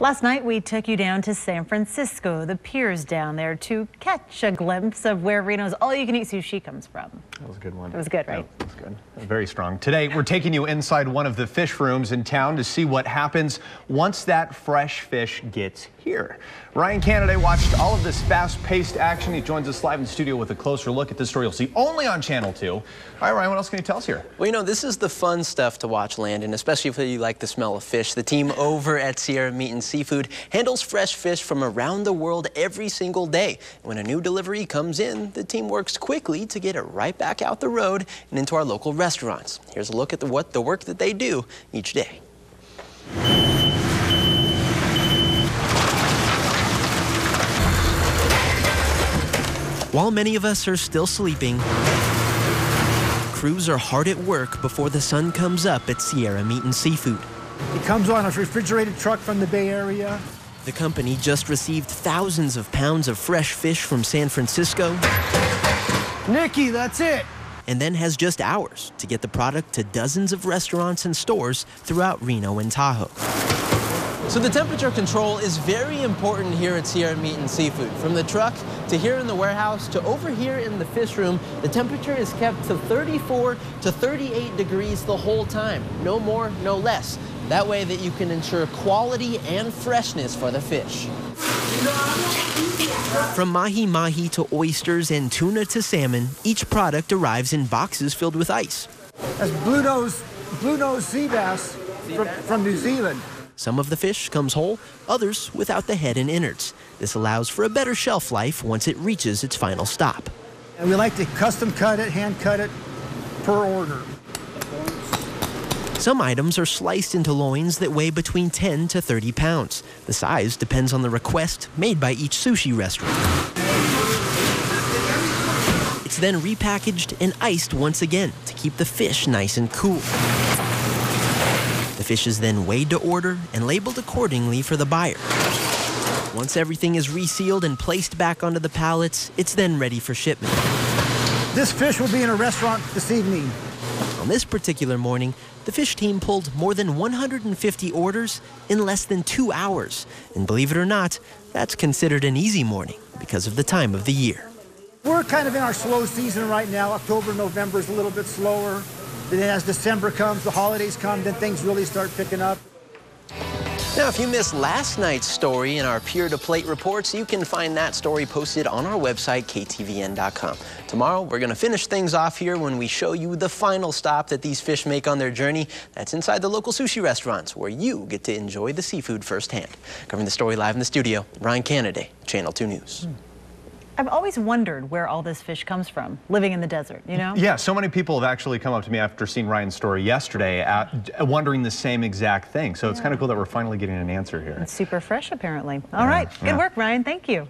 Last night we took you down to San Francisco, the piers down there, to catch a glimpse of where Reno's all-you-can-eat sushi comes from. That was a good one. It was good, right? Yeah, was good. Very strong. Today we're taking you inside one of the fish rooms in town to see what happens once that fresh fish gets here. Ryan Canaday watched all of this fast-paced action. He joins us live in studio with a closer look at this story you'll see only on Channel 2. All right, Ryan, what else can you tell us here? Well, you know, this is the fun stuff to watch, Landon, especially if you like the smell of fish. The team over at Sierra Meat and Seafood handles fresh fish from around the world every single day. When a new delivery comes in, the team works quickly to get it right back out the road and into our local restaurants. Here's a look at the, what the work that they do each day. While many of us are still sleeping, crews are hard at work before the sun comes up at Sierra Meat and Seafood. It comes on a refrigerated truck from the Bay Area. The company just received thousands of pounds of fresh fish from San Francisco. Nikki, that's it. And then has just hours to get the product to dozens of restaurants and stores throughout Reno and Tahoe. So the temperature control is very important here at Sierra Meat and Seafood. From the truck to here in the warehouse to over here in the fish room, the temperature is kept to 34 to 38 degrees the whole time. No more, no less. That way that you can ensure quality and freshness for the fish. From mahi-mahi to oysters and tuna to salmon, each product arrives in boxes filled with ice. That's blue nose, blue nose sea bass from, from New Zealand. Some of the fish comes whole, others without the head and innards. This allows for a better shelf life once it reaches its final stop. And we like to custom cut it, hand cut it per order. Some items are sliced into loins that weigh between 10 to 30 pounds. The size depends on the request made by each sushi restaurant. It's then repackaged and iced once again to keep the fish nice and cool. The fish is then weighed to order and labeled accordingly for the buyer. Once everything is resealed and placed back onto the pallets, it's then ready for shipment. This fish will be in a restaurant this evening. On this particular morning, the fish team pulled more than 150 orders in less than two hours. And believe it or not, that's considered an easy morning because of the time of the year. We're kind of in our slow season right now. October, November is a little bit slower. Then as December comes, the holidays come, then things really start picking up. Now, if you missed last night's story in our Pier to Plate reports, you can find that story posted on our website, ktvn.com. Tomorrow, we're going to finish things off here when we show you the final stop that these fish make on their journey. That's inside the local sushi restaurants, where you get to enjoy the seafood firsthand. Covering the story live in the studio, Ryan Canaday, Channel 2 News. Mm. I've always wondered where all this fish comes from, living in the desert, you know? Yeah, so many people have actually come up to me after seeing Ryan's story yesterday, at, wondering the same exact thing. So yeah. it's kind of cool that we're finally getting an answer here. It's super fresh, apparently. All yeah, right, good yeah. work, Ryan. Thank you.